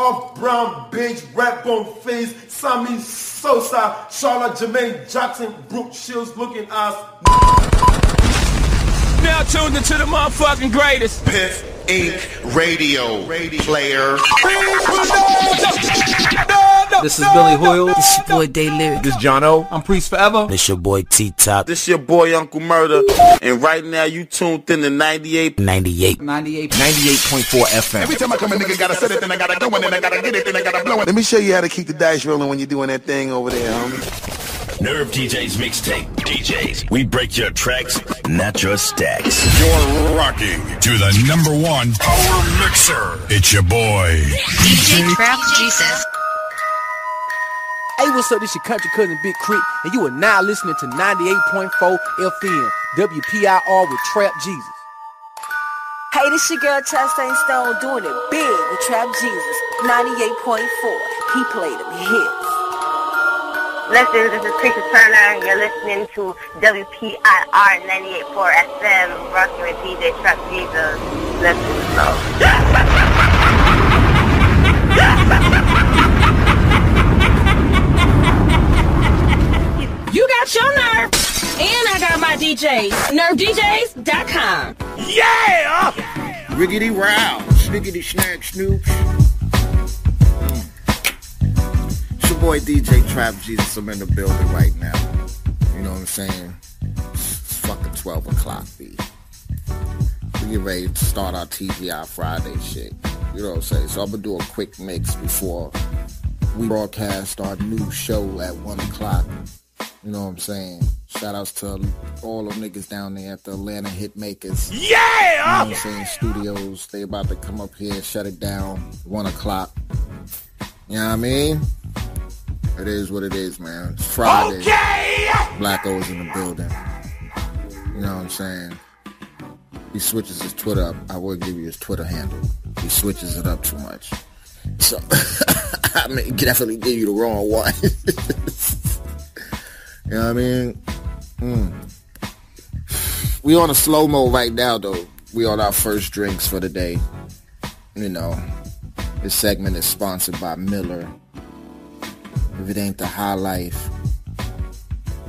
off brown, beige, red bone face, Sammy Sosa, Charlotte Jermaine Jackson, Brooke Shields looking ass. Now tuned into the motherfucking greatest. Piff Inc. Radio, radio player. This is Billy Hoyle. This your boy Day Lyric. This John O. I'm Priest Forever. This your boy T Top. This your boy Uncle Murder. And right now you tuned in to 98. 98. 98. 98.4 FM. Every time I come a nigga gotta set it, then I gotta go, and then I gotta get it, then I gotta blow it. Let me show you how to keep the dice rolling when you're doing that thing over there, homie. Nerve DJs mixtape. DJs, we break your tracks, not your stacks. You're rocking to the number one power mixer. It's your boy, DJ Trap Jesus. Hey, what's up? This your country cousin Big K.R.I.T., and you are now listening to 98.4 FM, WPIR with Trap Jesus. Hey, this is your girl Chastain Stone doing it big with Trap Jesus, 98.4. He played them hits. Listen, this is Teresa Turner. You're listening to WPIR 98.4 FM, rocking with DJ Trap Jesus. Listen You got your nerve, and I got my DJs. NerveDJs.com. Yeah! Riggedy row, sniggity snag snoops. Mm. It's your boy DJ Trap Jesus. I'm in the building right now. You know what I'm saying? It's fucking 12 o'clock, B. We get ready to start our TGI Friday shit. You know what I'm saying? So I'm gonna do a quick mix before we broadcast our new show at 1 o'clock. You know what I'm saying? Shout outs to all them niggas down there at the Atlanta Hitmakers. Yeah! You know what I'm saying? Studios. They about to come up here, and shut it down, one o'clock. You know what I mean? It is what it is, man. It's Friday. Okay! Black O's in the building. You know what I'm saying? He switches his Twitter up. I will give you his Twitter handle. He switches it up too much. So I may definitely give you the wrong one. You know what I mean? Mm. We on a slow mo right now, though. We on our first drinks for the day. You know, this segment is sponsored by Miller. If it ain't the high life,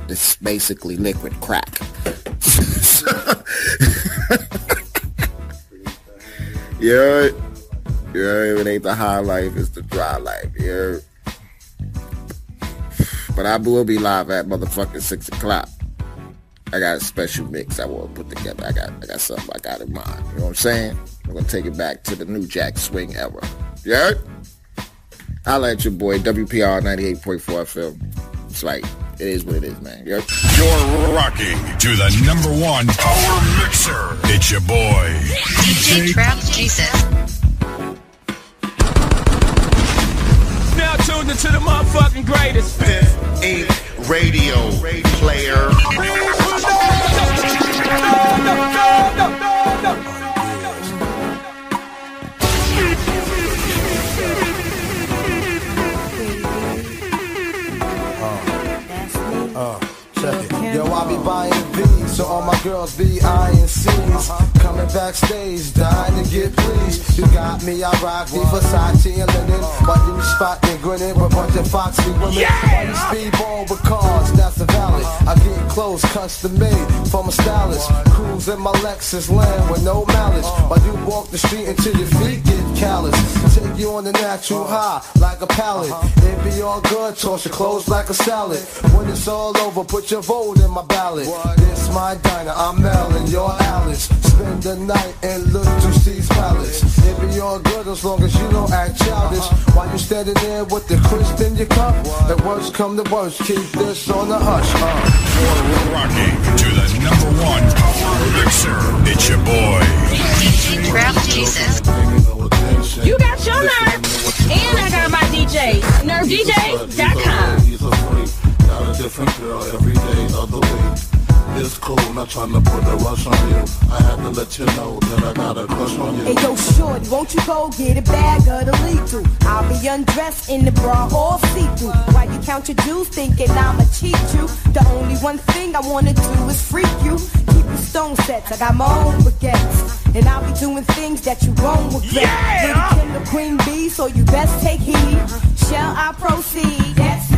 it's basically liquid crack. You heard? If it ain't the high life, it's the dry life. Heard? But I will be live at motherfucking six o'clock. I got a special mix I want to put together. I got I got something I got in mind. You know what I'm saying? I'm gonna take it back to the new Jack Swing era. You heard? I'll let your boy WPR 98.4 FM. It's like it is what it is, man. You You're rocking to the number one power mixer. It's your boy, DJ Trap Jesus. Tuned into the motherfucking greatest. Piff Inc. Radio, player. Uh, check it. Yo, I be buying V's, so all my girls be eyeing C's. Coming backstage, dying to get pleased. You got me, I rock the Versace and linen. While you spotting, grinning with a bunch of foxy women. You speedball with cars, that's a valid. I get clothes custom made from a stylist. Cruise in my Lexus land with no malice. While you walk the street until your feet get callous. Take you on the natural high like a pallet. It be all good, toss your clothes like a salad. When it's all over, put your vote in my ballot. This my diner, I'm Mel and you're Alice. Spend the night in Little C's Palace. It be all good as long as you don't act childish. While you standing there with the crisp in your cup, the worst come to worst, keep this on the hush. Uh. You're rocking to the number one mixer. It's your boy, DJ Trap Jesus. You got your nerve, and I got my DJs. NerveDJs.com. Got a different girl every day of the week. It's cool, not trying to put a rush on you. I had to let you know that I got a crush on you. Hey yo, shorty, won't you go get a bag of the lethal? I'll be undressed in the bra all see-through. While you count your jewels, thinking I'ma cheat you. The only one thing I wanna do is freak you. Keep your stone sets, I got my own baguettes. And I'll be doing things that you won't regret. Yeah! Lil' Kim the queen bee, so you best take heed. Shall I proceed? Yes, indeed.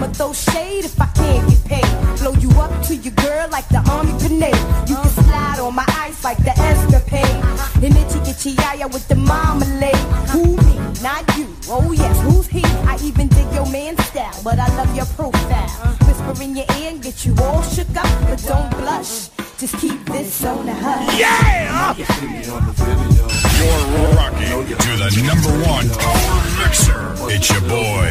I'ma throw shade if I can't get paid. Blow you up to your girl like the army grenade. You can slide on my ice like the escapade. And itchy itchy yaya with the marmalade. Who me? Not you. Oh yes, who's he? I even dig your man style, but I love your profile. Whisper in your ear and get you all shook up, but don't blush. Just keep this on the hush. Yeah! You're rocking to the number one power mixer. It's your boy.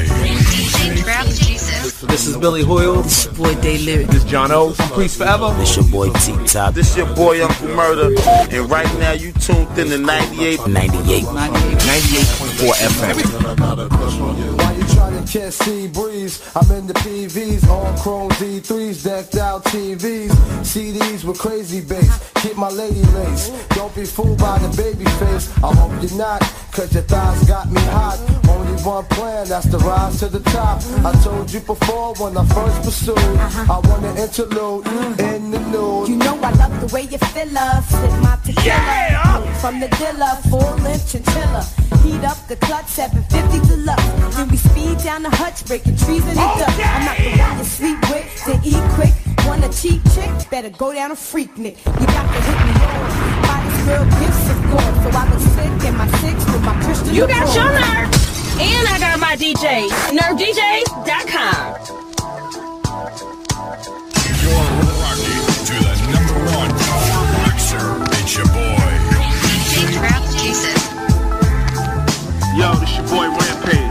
Is Billy Hoyle. This your boy Day Lyric. This is John O. Priest Forever. This your boy T Top. This your boy Uncle Murder, and right now you tuned in to 98. 98. 98.4 FM. While you trying to catch sea breeze, I'm in the PVs, on chrome D3s, decked out TVs, CDs with crazy bass. Keep my lady lace. Don't be fooled by the baby face. I hope you're not, cause your thighs got me hot. Only one plan, that's the rise to the top. I told you before when I first pursued, I want an interlude in the nude. You know I love the way you fill up. Slip my tequila. Yeah! From the dealer, full length chinchilla. Heat up the clutch, 750 deluxe. Then we speed down the hutch, breaking trees in the dust. I'm not the one you sleep with, then eat quick. Want a cheap chick? Better go down a Freaknik. You got to hit me on. Buy this girl gifts, of course. So I look sick in my six with my Christian You got your nerve. And I got my DJ. NerveDJs.com. You're rocking to the number one mixer. It's your boy. DJ Trap Jesus. Yo, this your boy Rampage, the last Boy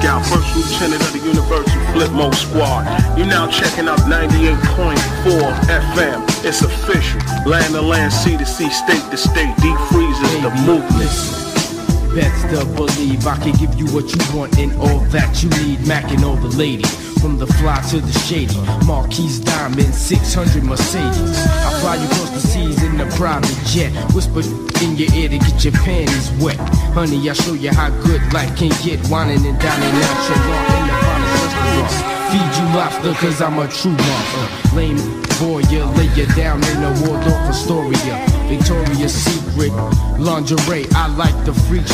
Scout, first lieutenant of the Universal Flip Mode Squad. You now checking out 98.4 FM. It's official. Land to land, sea to sea, state to state. Deep freezes the movement. Best to believe I can give you what you want and all that you need. Mac and all the ladies, from the fly to the shady. Marquise Diamond, 600 Mercedes. I fly you across the seas in a private jet. Whisper in your ear to get your panties wet. Honey, I show you how good life can get. Whining and dining out your in the restaurant. Feed you lobster cause I'm a true monster. Lame boy, you lay you down in a Waldorf Astoria. Victoria's Secret lingerie, I like the freak.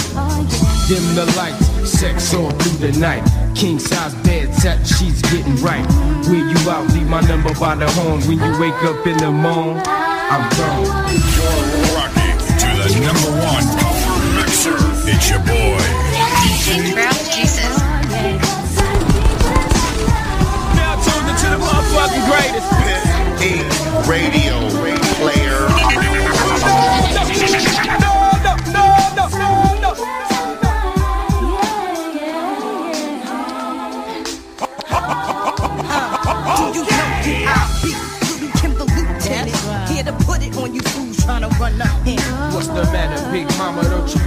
Dim the lights, sex all through the night. King size bed, satin sheets getting right. Where you out, leave my number by the horn. When you wake up in the morning, I'm gone. Number one mixer. It's your boy. DJ Trap Jesus. Now tuned into the motherfucking greatest. A radio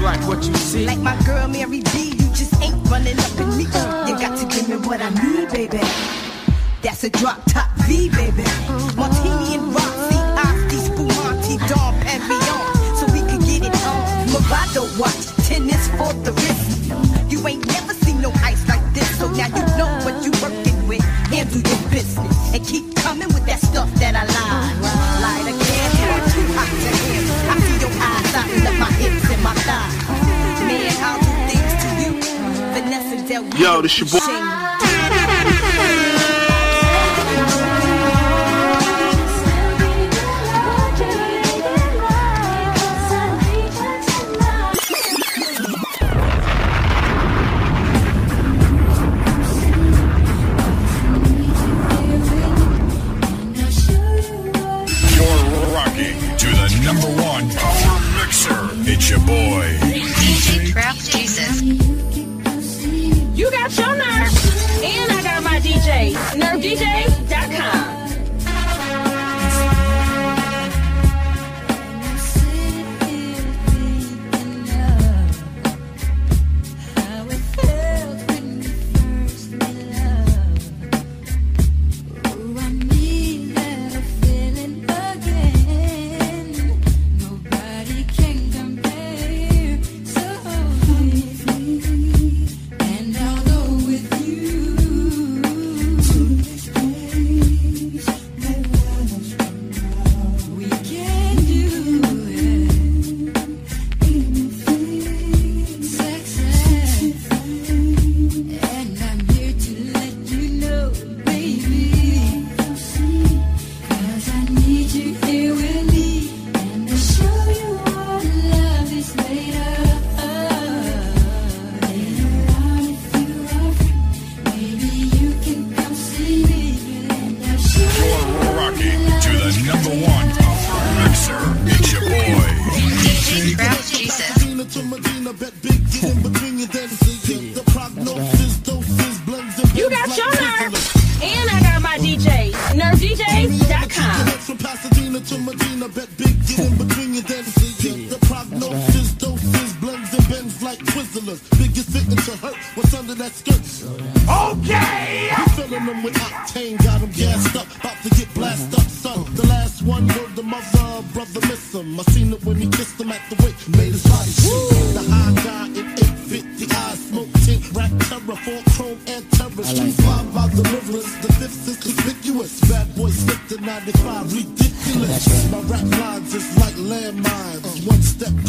like what you see? Like my girl Mary B, you just ain't running up in me. You got to give me what I need, baby. That's a drop top V, baby. Yo, this your boy. to Medina, bet big, get in between your dances. Peep the prognosis, right. doses, blends and bends like Twizzlers. Biggest victim to hurt, what's under that skirt? Okay! You filling them with octane, got them gassed up, about to get blast up, son. The last one, heard the mother, brother miss him. I seen it when he kissed him at the wake, made his body landmines. One step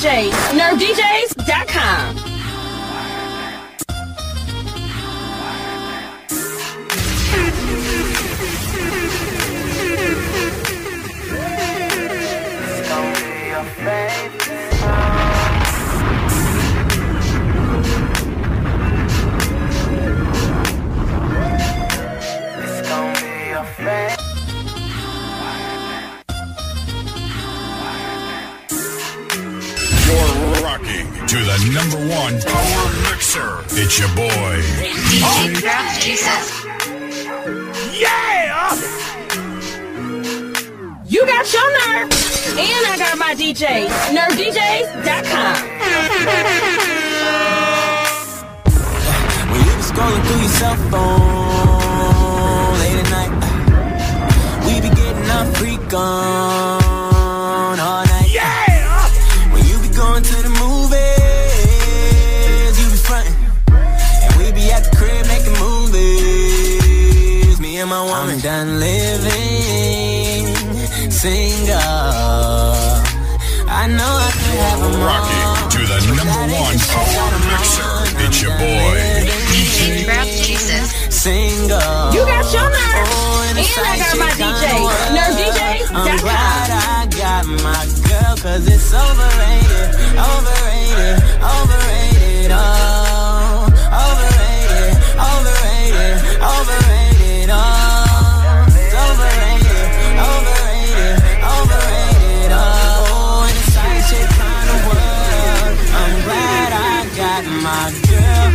DJs, nervedjs.com. Don't. to the number one power mixer. It's your boy. DJ oh. Jesus. Yeah! You got your nerve, and I got my DJ. NerveDJs.com. when you be scrolling through your cell phone late at night, we be getting our freak on all night. Yeah! done living single. I know I can have a Rocky to the number one power mixer. It's your boy. DJ Single. You got your nerve. Oh, and, and I got my DJ. Nerve DJ. I'm glad I got my girl, cause it's overrated. Overrated. Overrated. Oh, overrated. Overrated. my girl.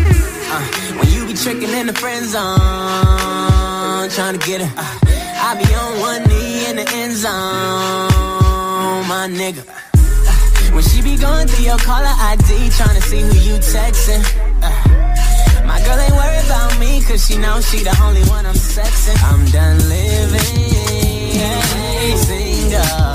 Uh, when you be tricking in the friend zone, trying to get her. Uh, I be on one knee in the end zone, my nigga. Uh, when she be going through your caller ID, trying to see who you texting. Uh, my girl ain't worried about me, cause she knows she the only one I'm sexing. I'm done living, yeah, single.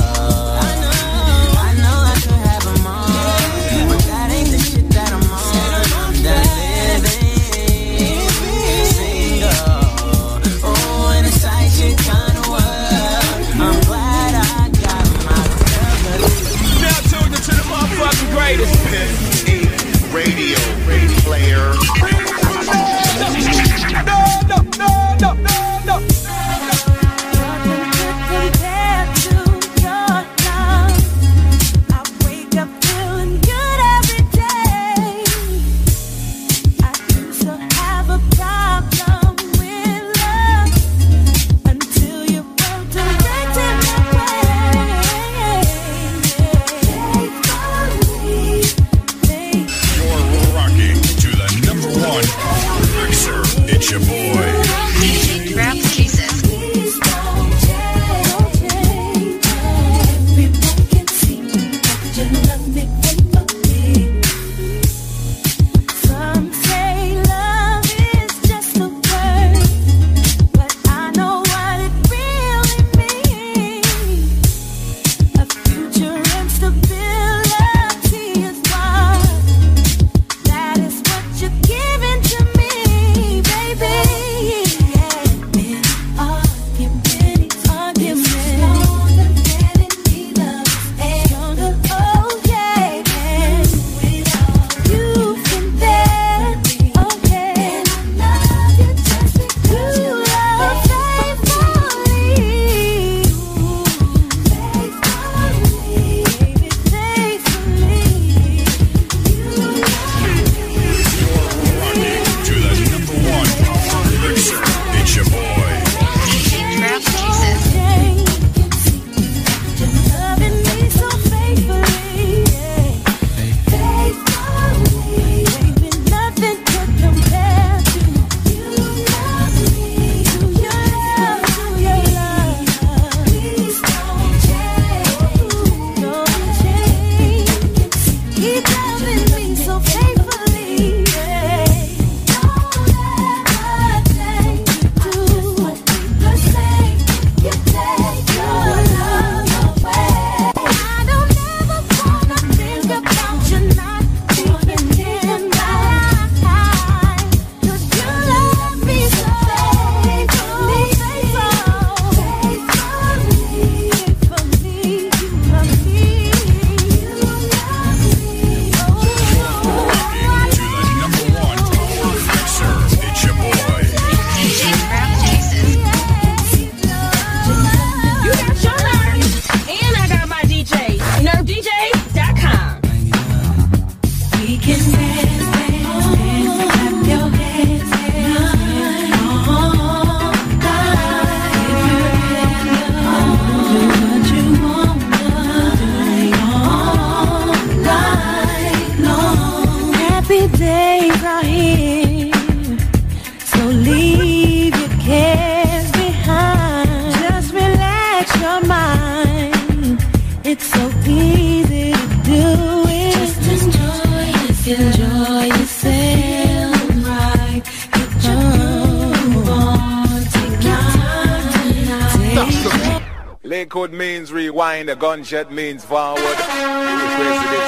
Gunshot means forward. Requested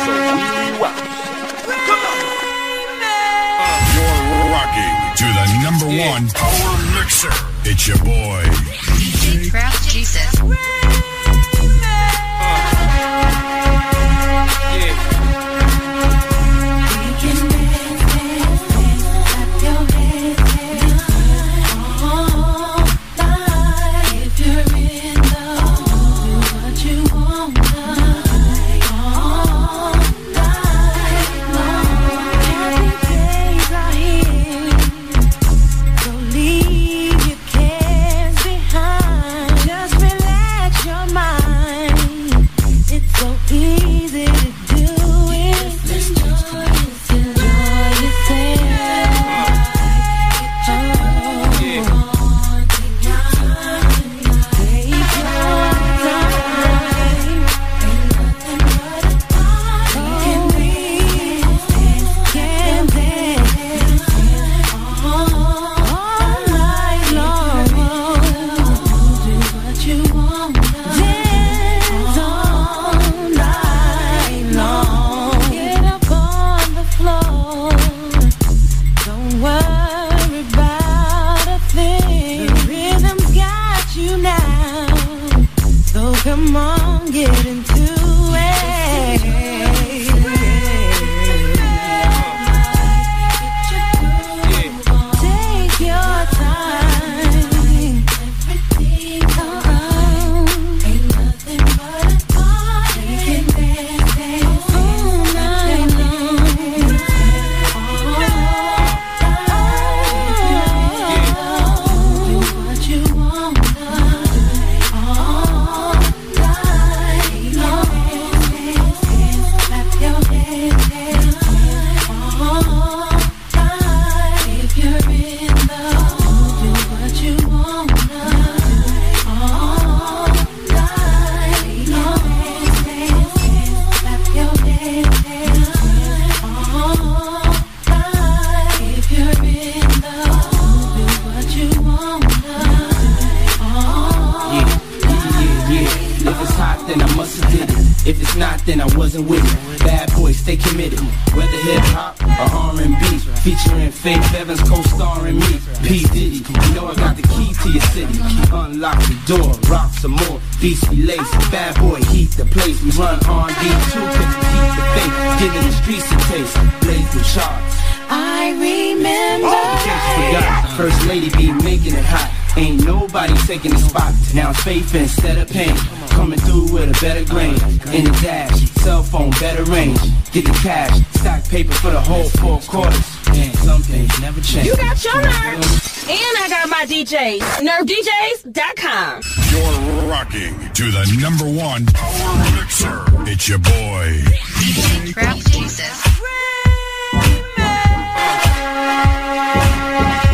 so we want. You're rocking to the number one power mixer. It's your boy. DJ Trap Jesus. First lady be making it hot. Ain't nobody taking the spot. Now it's faith instead of pain. Coming through with a better grain. In the dash, cell phone, better range. Get the cash, stack paper for the whole four quarters. And some things never change. You got your nerve. And I got my DJs. NerveDJs.com. You're rocking to the number one power mixer. It's your boy. DJ Trap Jesus. Yeah.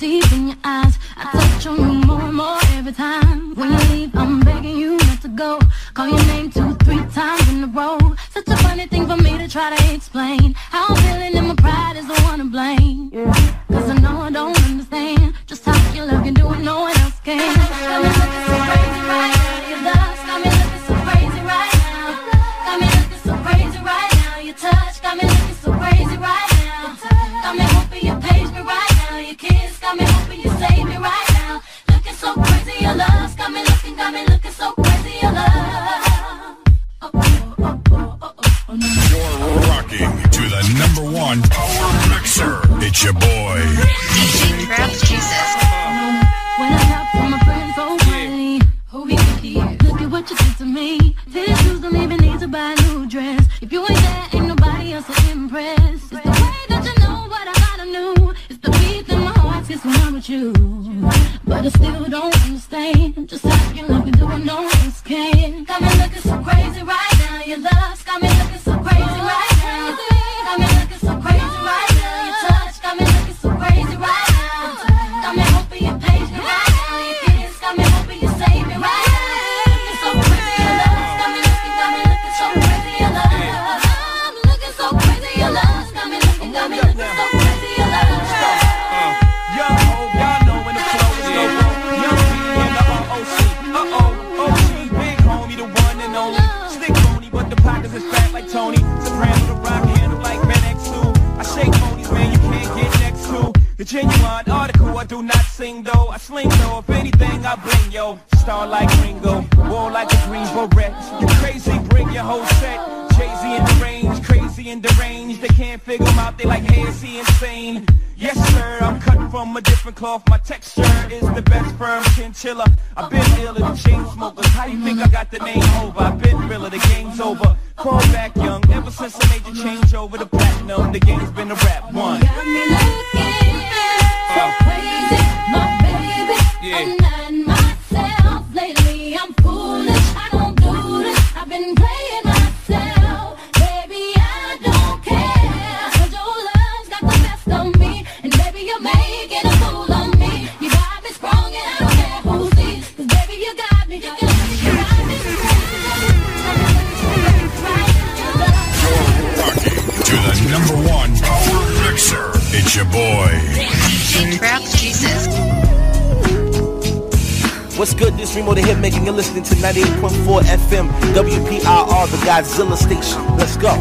Deep in your eyes. I touch on you more and more every time. When you leave, I'm begging you not to go. Call your name two, three times in a row. Such a funny thing for me to try to explain. How I'm feeling and my pride is the one to blame. Cause number one power mixer. It's your boy. DJ Trap Jesus. When I talk to my friends so funny, who be here? Look at what you did to me. These shoes don't even need to buy a new dress. If you ain't there, ain't nobody else to impress. It's the way that you know what I gotta know. It's the beat in my heart gets when I'm with you. But I still don't understand just how you look and do what no one else can. Got me looking so crazy right now. Your love's got me looking genuine article, I do not sing though. I sling though, if anything I bling yo. Star like Ringo, war like a green beret You crazy, bring your whole set. Jay-Z and the rain crazy and deranged. They can't figure him out. They like, hey, is he insane? Yes, sir. I'm cut from a different cloth. My texture is the best firm chinchilla. I've been ill the chain smokers. How you think I got the name over? I've been realer. The game's over. Fall back young. Ever since I made the change over to platinum, the game's been a rap one. Got me looking so crazy, my baby. I'm not myself lately. I'm foolish. I don't do this. I've been playing To the number one power mixer. It's your boy. DJ Traps Jesus. What's good? This Remo the Hitmaker. You're listening to 98.4 FM WPIR, the Godzilla station. Let's go.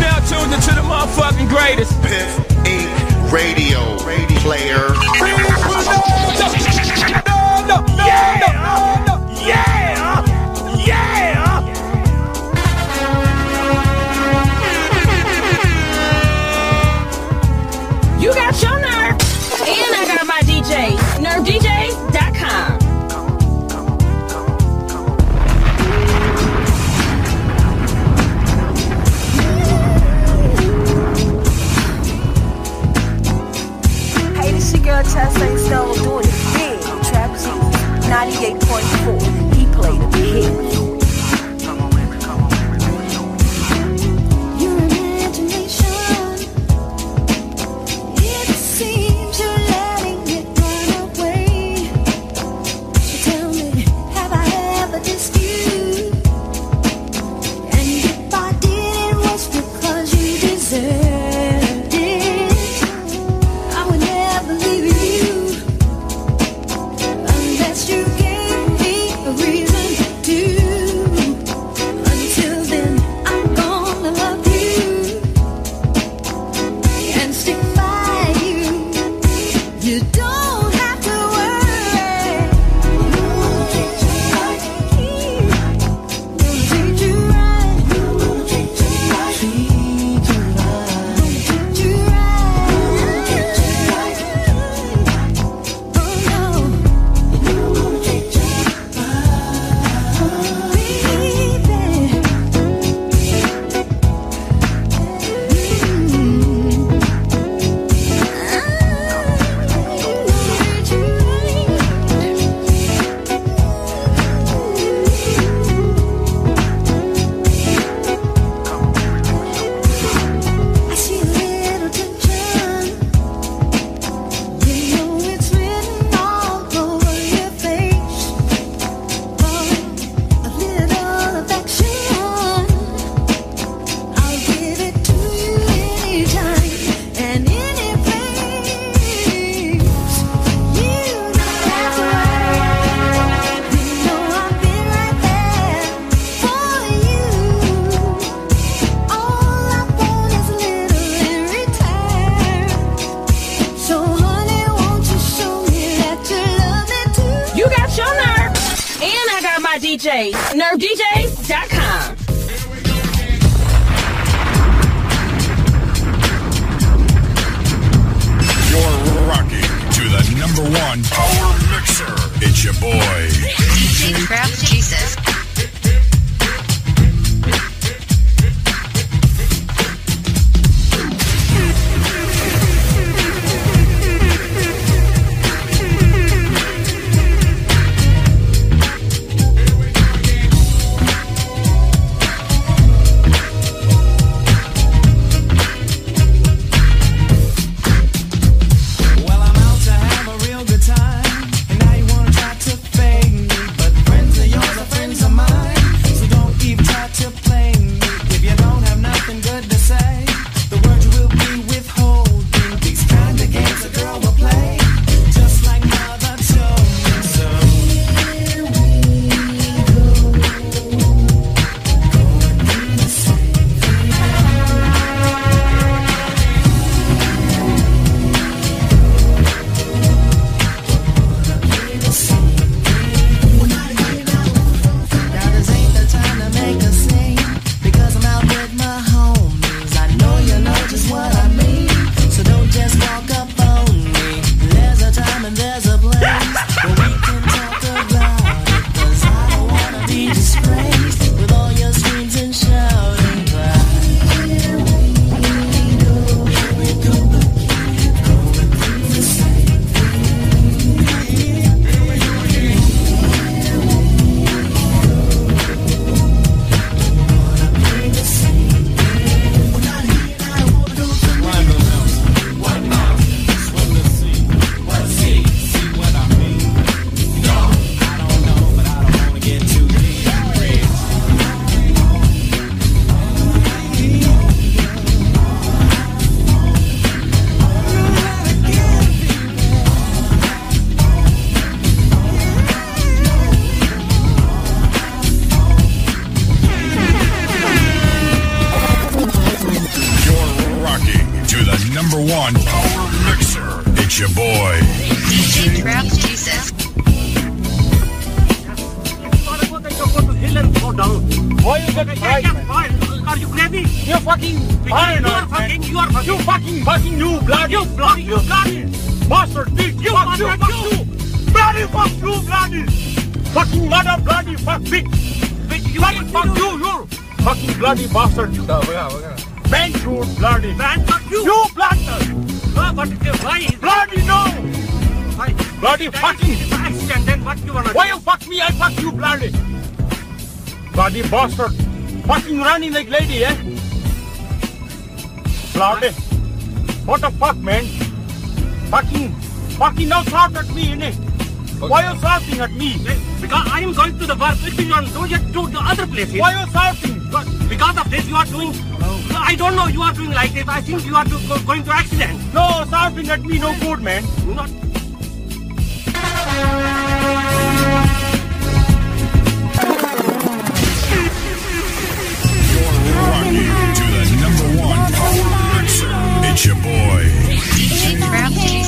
Now tuned into the motherfucking greatest. Piff Inc. Radio, radio player. Girl Chastain Stone doing it big. Trap Jesus, 98.4. He played a hit. Number one power mixer. It's your boy. DJ Traps Jesus. Why you get fried. Are you crazy? You're fucking paranoid, You are fucking, you are fucking, you fucking, fucking, you bloody, you bloody, you bloody, bastard, bitch, you, fuck you, fuck you, bloody, fuck you, bloody, fucking mother, bloody, fuck, bitch, bitch, you fuck you, you, fucking bloody bastard. Man, you bloody, man, fuck you, you bloody, uh, but why? Bloody no, bloody fucking, accident, then what you wanna Why you fuck me, I fuck you, bloody. Bloody bastard. Fucking running like lady, eh? Bloody. What the fuck, man? Fucking, fucking now shout at me, innit? Why you shouting at me? Because I am going to the work, which you are doing it to the other places. Why you shouting? Because of this you are doing, I don't know, you are doing like this. I think you are do, go, going to accident. No, shouting at me no good, man. Not, Rocking to the number one power mixer. It's your boy. DJ Traps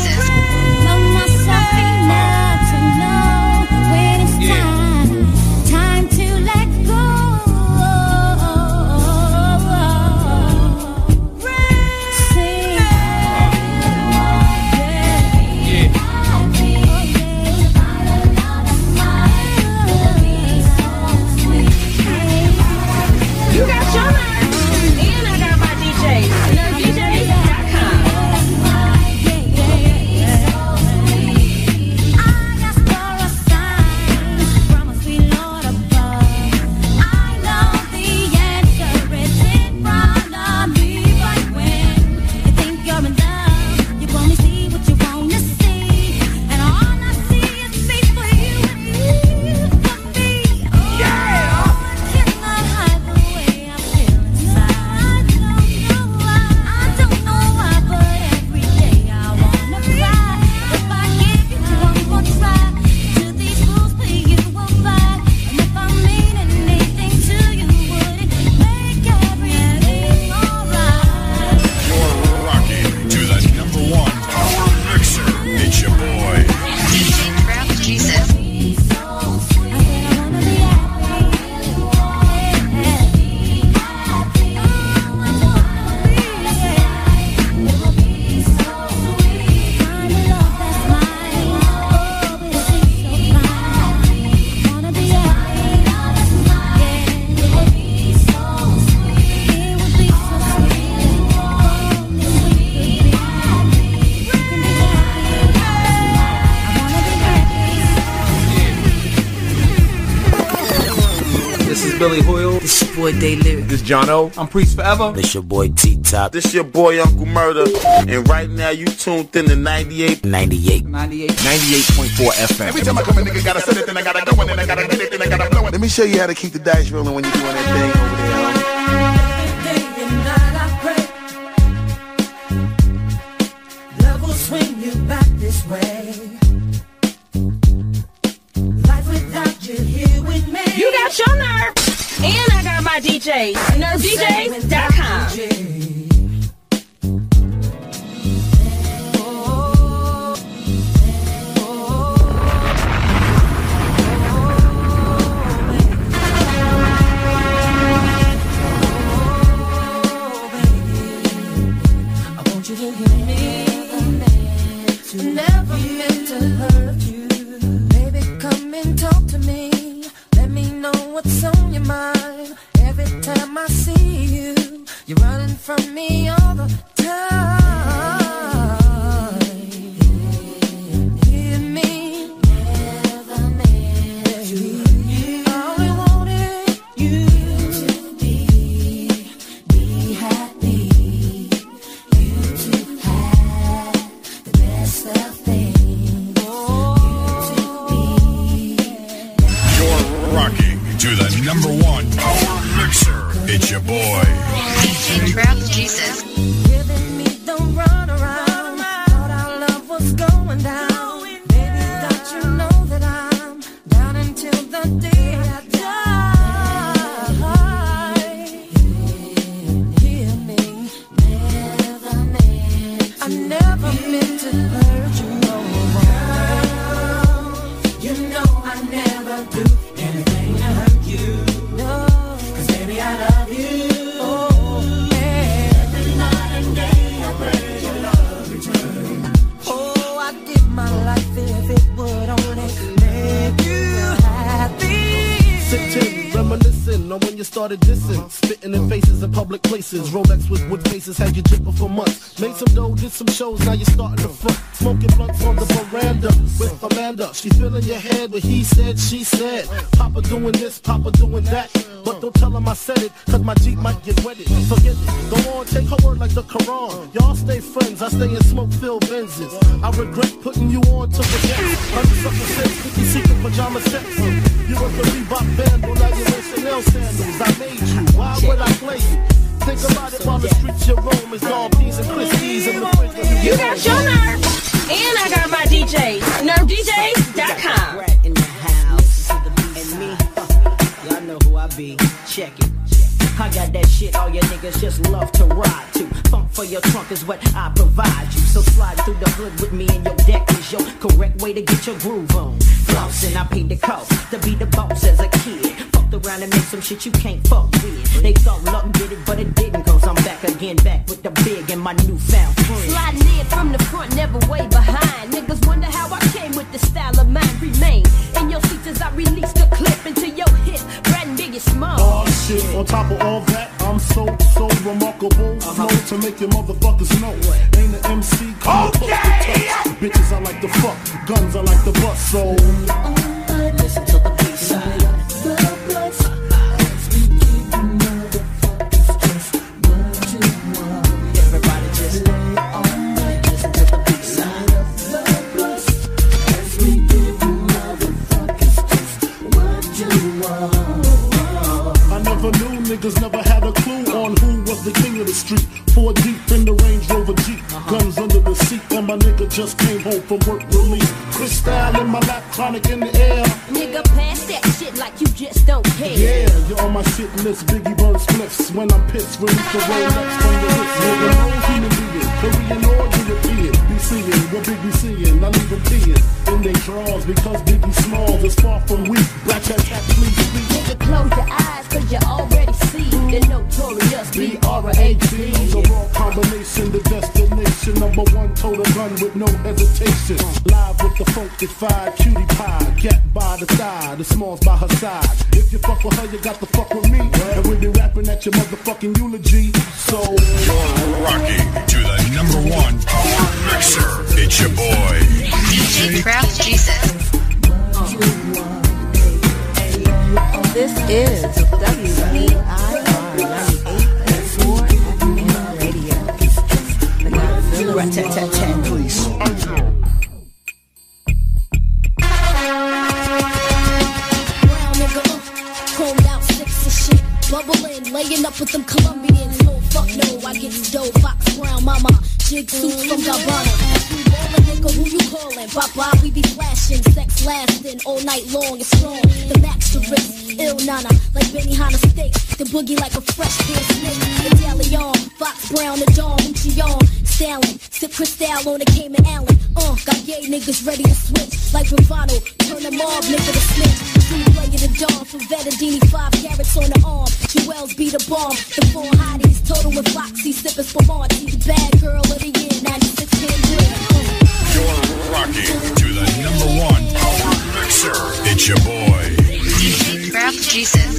This John O. I'm Priest Forever. This your boy T Top. This your boy Uncle Murder, and right now you tuned in to 98. 98. 98. 98.4 FM. Every time I come, a nigga gotta set it, then I gotta go, and then I gotta get it, then I gotta blow it. Let me show you how to keep the dice rolling when you're doing that thing over there. Love will swing you back this way. Life without you here with me. You got your nerve, and I got my DJ. Me all my life. Started dissing, spitting in faces in public places. Rolex with wood faces had you jipping for months. Made some dough, did some shows, now you're starting to front. Smoking blunts on the veranda with Amanda. She filling your head with he said, she said. Papa doing this, Papa doing that. But don't tell him I said it, cause my Jeep might get wetted. Forget it, go on, take her word like the Quran. Y'all stay friends, I stay in smoke-filled Benzes. I regret putting you on to forget. Honeysuckle sex, 50 secret pajama sex. You was the Reebok band, well now you're Chanel sandals. I made you, why would I play you? Think about it while the streets you roam is all peas and Christie's and the fridge. You got your nerve, and I got my DJs. NerveDJs.com. in the house. And me, y'all know who I be. Check it. I got that shit all your niggas just love to ride to. Funk for your trunk is what I provide you. So slide through the hood with me and your deck is your correct way to get your groove on. Flossing, I paid the cost to be the boss as a kid. Fucked around and made some shit you can't fuck with. They thought luck did it, but it didn't. Cause I'm back again, back with the big and my newfound friend. Sliding in from the front, never way behind. Niggas wonder how I came with the style of mine. Remain in your seats as I release the clip into your hip. Brad Biggie Small. Oh shit, on top of all that, I'm so, so remarkable. Uh-huh. Flow to make your motherfuckers know. Ain't an MC come okay. to touch. Bitches I like to fuck, guns I like to bust, so. Listen to chronic in the air. Nigga, pass that shit like you just don't care. Yeah, you're on my shit list, Biggie burns flips. When I'm pissed, release the Rolex ready to switch. Like Bravado, turn them off, nigga to snitch. See play the dawn from Vettadini, five carats on the arm. Jewels be the bomb. The four hotties, total with Foxy, sipping Spumante. The bad girl of the year, 96 can You're rocking to the number one mixer. It's your boy, DJ Trap Jesus.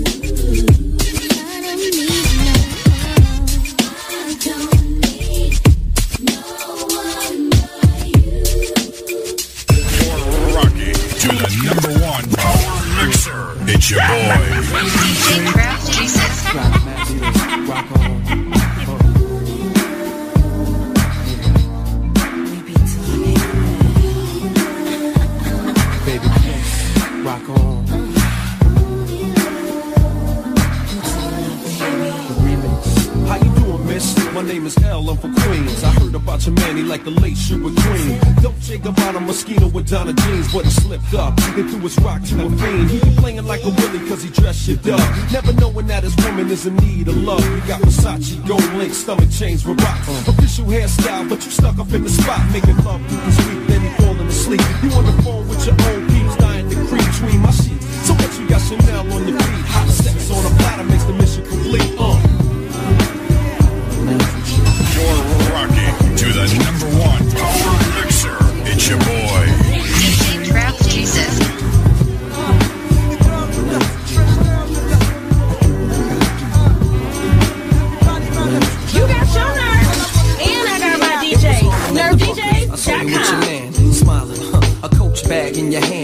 And threw his rock to a fiend. He playing like a willy cause he dressed shit up. Never knowing that his woman is in need of love. We got Versace, gold link, stomach chains with rocks. Official hairstyle, but you stuck up in the spot, making love through the street, then he falling asleep. You on the phone with your own peeps, dying to creep between my sheets. So what you got Chanel on your feet?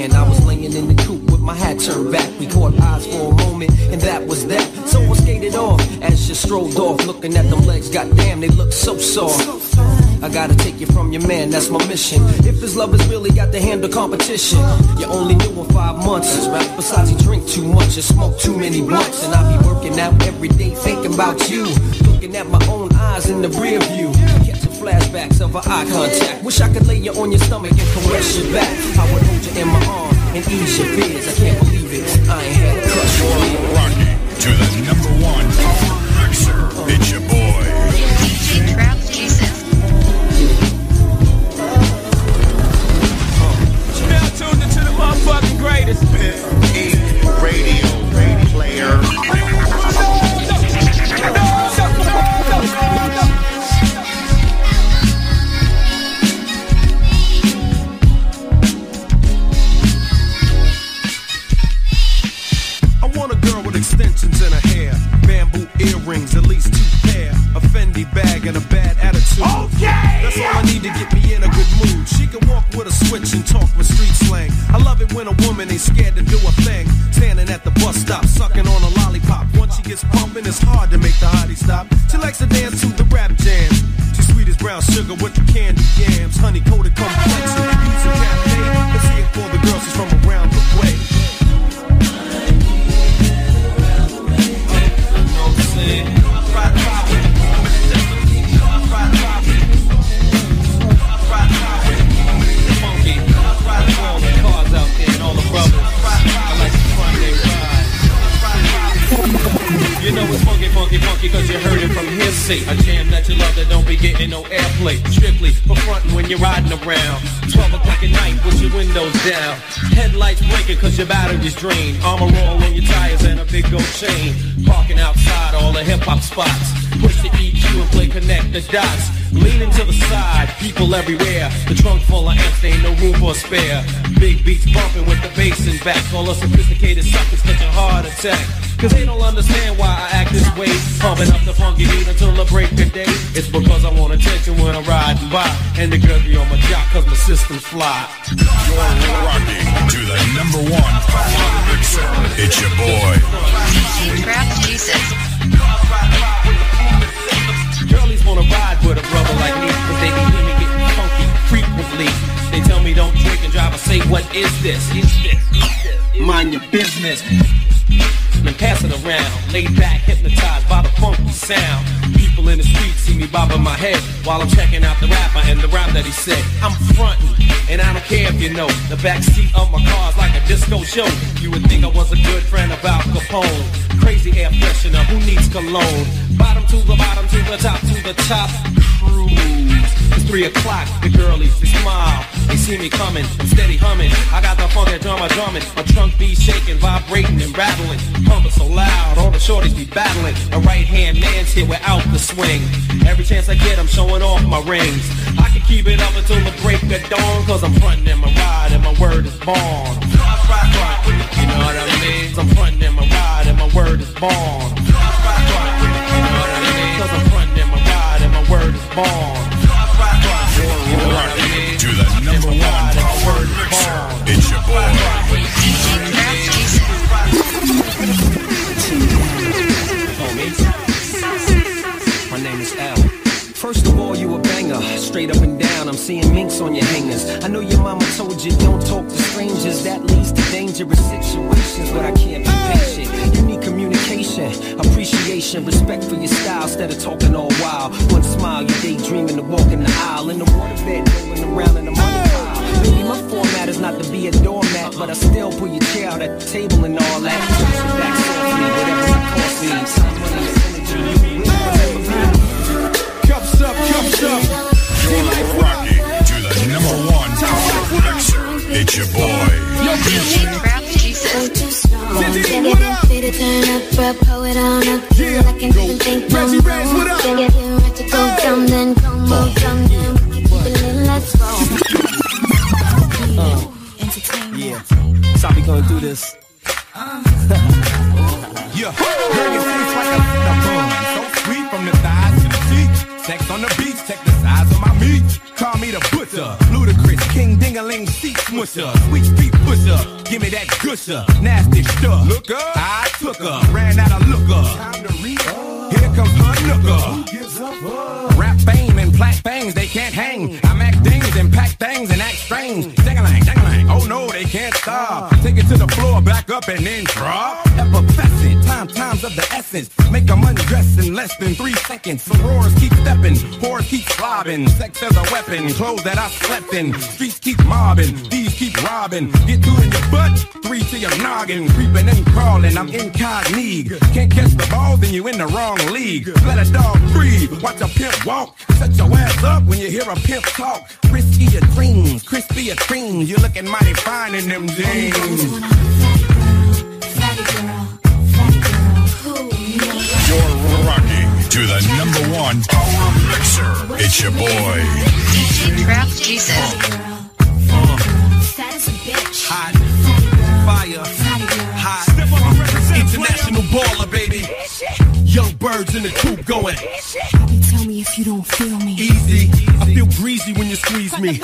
Hand. I was laying in the coop with my hat turned back. We caught eyes for a moment, and that was that. So I skated off as she strolled off, looking at them legs. Goddamn, they look so soft. I gotta take you from your man, that's my mission. If his love has really got to handle competition, you only knew him five months. Besides, he drink too much and smoke too many blunts. And I be working out every day thinking about you. Looking at my own eyes in the rear view. Catching flashbacks of our eye contact. Wish I could lay you on your stomach and caress your back. I would hold you in my arm and ease your fears. I can't believe it. I ain't had a crush on you. Rocking to the number one mixer. It's your boy. DJ Trap Jesus. Now tuned into the motherfucking greatest. Radio, radio player. When a woman ain't scared to hearsay. A jam that you love that don't be getting no airplay. Strictly for frontin' when you're riding around. 12 o'clock at night with your windows down. Headlights blinking cause your battery's drained. Armor roll on your tires and a big gold chain. Parking outside all the hip hop spots. Push the EQ and play connect the dots. Leaning to the side, people everywhere. The trunk full of amps, ain't no room for a spare. Big beats bumping with the bass in back. All the sophisticated suckers catch a heart attack. Cause they don't understand why I act this way. Pumping up the funky beat until the break of day. It's because I want attention when I'm riding by. And the girls be on my jock cause my system's fly. You're rocking to the number one mixer. It's your boy. DJ Trap Jesus. Girlies wanna ride with a brother like me, cause they can hear me getting funky frequently. They tell me don't drink and drive, I say, what is this? Is this? Mind your business. And pass it around, laid back, hypnotized by the funky sound. People in the street see me bobbing my head while I'm checking out the rapper and the rap that he said. I'm frontin', and I don't care if you know. The back seat of my car's like a disco show. You would think I was a good friend Al Capone. Crazy air freshener, who needs cologne? Bottom to the bottom, to the top, to the top. It's three o'clock, the girlies, they smile. They see me coming, steady humming. I got the funky drummer drumming. My trunk be shaking, vibrating and rattling. Pumping so loud, all the shorties be battling. A right hand man's here without the swing. Every chance I get, I'm showing off my rings. I can keep it up until the break of dawn, cause I'm frontin' in my ride and my word is born. You know what I mean? I'm frontin' in my ride and my word is born. Drop. Effervescent, time, times of the essence. Make them undress in less than three seconds. Sorors keep stepping, whores keep slobbing. Sex as a weapon, clothes that I slept in. Streets keep mobbing, thieves keep robbing. Get two in your butt, three to your noggin. Creeping and crawling, I'm incognito. Can't catch the ball, then you in the wrong league. Let a dog breathe, watch a pimp walk. Set your ass up when you hear a pimp talk. Risky your dreams, crispy your dreams. You're looking mighty fine in them jeans. To the number one power mixer. It's your boy. DJ Trap Jesus. Hot, fire, hot. International baller, baby. Young birds in the coop going. Tell me if you don't feel me. Easy. I feel greasy when you squeeze me.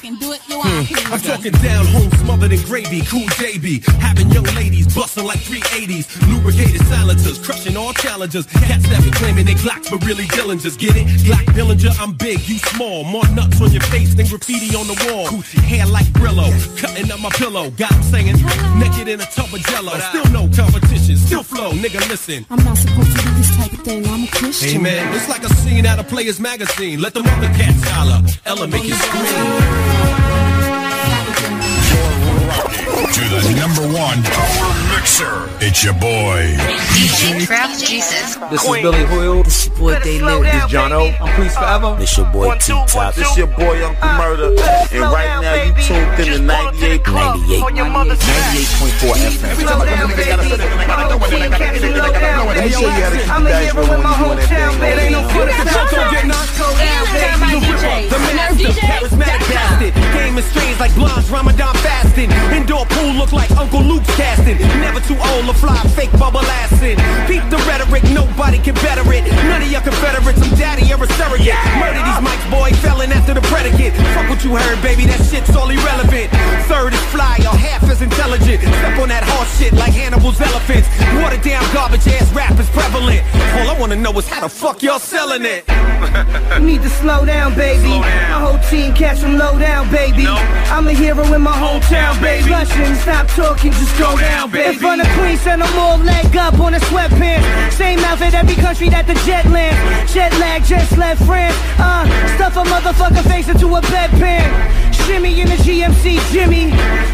Hmm. I'm talking down home smothered in gravy, cool JB. Having young ladies busting like 380s. Lubricated silencers, crushing all challengers. Cats that be claiming they Glocks, but really Dillingers. Get it? Glock Dillinger, I'm big, you small. More nuts on your face than graffiti on the wall. Coochie hair like Brillo, cutting up my pillow. Got 'em singing, naked in a tub of jello. Still no competition, still flow, nigga, listen. I'm not supposed to do this type of thing. I'm a Christian. Hey man, it's like a scene out of Players Magazine. Let them other cats holler. Ella make you scream. To the number one power mixer. It's your boy. DJ Trap Jesus. This is Billy Hoyle. This your boy Day Lit. This is John O. I'm Priest Forever. Uh, this your boy T Top. This your boy Uncle Murder. And right now you tuned in to 98. 98. 98.4 FM. Then I gotta blow it. Let me show you to keep the dice rolling when you doing that thing. Ain't no foot in the don't get knocked cold down, baby. The master, charismatic bastard. Look like Uncle Luke's casting. Never too old to fly, fake bubble acid. Peep the rhetoric, nobody can better it. None of your Confederates, I'm daddy, you're a surrogate. Murder these mics, boy, felon after the predicate. Fuck what you heard, baby, that shit's all irrelevant. Third is fly, or half as intelligent. Step on that horse shit like Hannibal's elephants. Watered down garbage ass rap is prevalent. All I wanna know is how the fuck y'all selling it. You need to slow down, baby. My whole team catch them low down, baby. I'm a hero in my hometown, baby. Russian, stop talking, just go down, baby. In front of Queen, send them all leg up on a sweatpants. Same outfit every country that the jet lands. Jet lag, just left France. Uh, stuff a motherfucker face into a bedpan. Shimmy in the GMC Jimmy.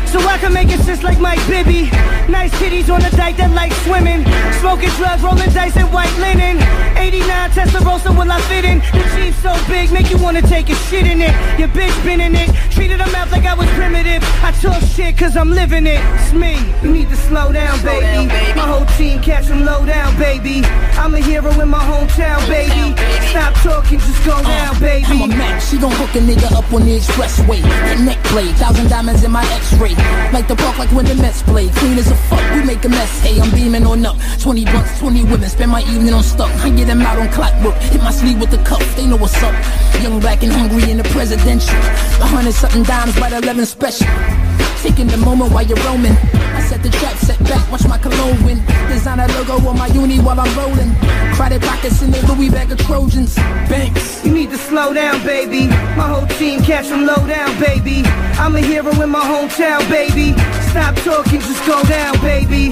So I can make it sis like Mike Bibby. Nice titties on the dike that like swimming. Smoking drugs, rolling dice in white linen. 89 Testarossa will I fit in? The jeans so big, make you wanna take a shit in it. Your bitch been in it. Treated her mouth like I was primitive. I talk shit cause I'm living it. It's me. You need to slow down, baby. My whole team catch them low down, baby. I'm a hero in my hometown, baby. Stop talking, just go uh, down, baby. I'm a Mac, she gon' hook a nigga up on the expressway. Neck blade, thousand diamonds in my x-ray. Like the park like when the Mets play. Clean as a fuck, we make a mess. Hey, I'm beaming on up. 20 bucks, 20 women, spend my evening on stuck. I get them out on clockwork, hit my sleeve with the cuff, they know what's up. Young, black, and hungry in the presidential. A hundred something dimes by the 11 special. Taking the moment while you're roaming. I set the trap, set back, watch my cologne win. Design a logo on my uni while I'm rolling. Crowded pockets in the Louis bag of Trojans. Banks. You need to slow down, baby. My whole team catch them low down, baby. I'm a hero in my hometown, baby. Stop talking, just go down, baby.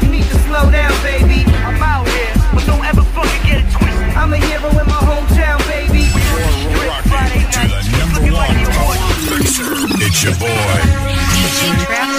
You need to slow down, baby. I'm out here, but don't ever fucking get it twisted. I'm a hero in my hometown, baby. Friday night. Number one power mixer. It's your boy.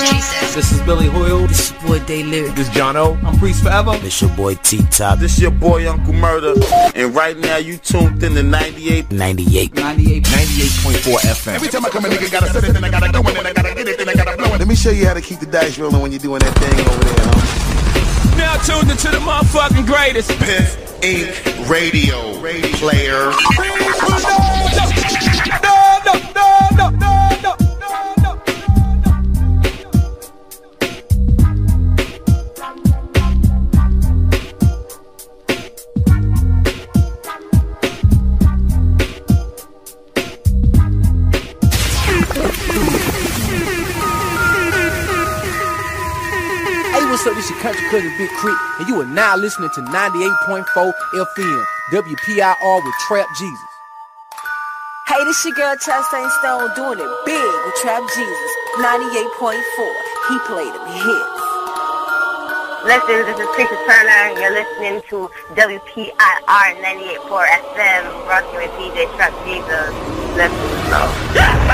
Jesus. This is Billy Hoyle. This is your boy Day Lyric. This is John O. I'm Priest Forever. This your boy T Top. This is your boy Uncle Murder. And right now you tuned in to 98. 98. 98. 98.4 FM. Every time I come in, nigga gotta set it, then I gotta go in, then I gotta get it, then I gotta blow it. Let me show you how to keep the dice rolling when you're doing that thing over there, huh? Now tuned into the motherfucking greatest. Piff Inc. Radio Radio. player. cousin Big K.R.I.T, and you are now listening to 98.4 FM, WPIR with Trap Jesus. Hey, this your girl Chastain Stone doing it big with Trap Jesus, 98.4. He played them hits. Listen, this is Teresa Turner. You're listening to WPIR 98.4 FM, rocking with DJ Trap Jesus. Let's go.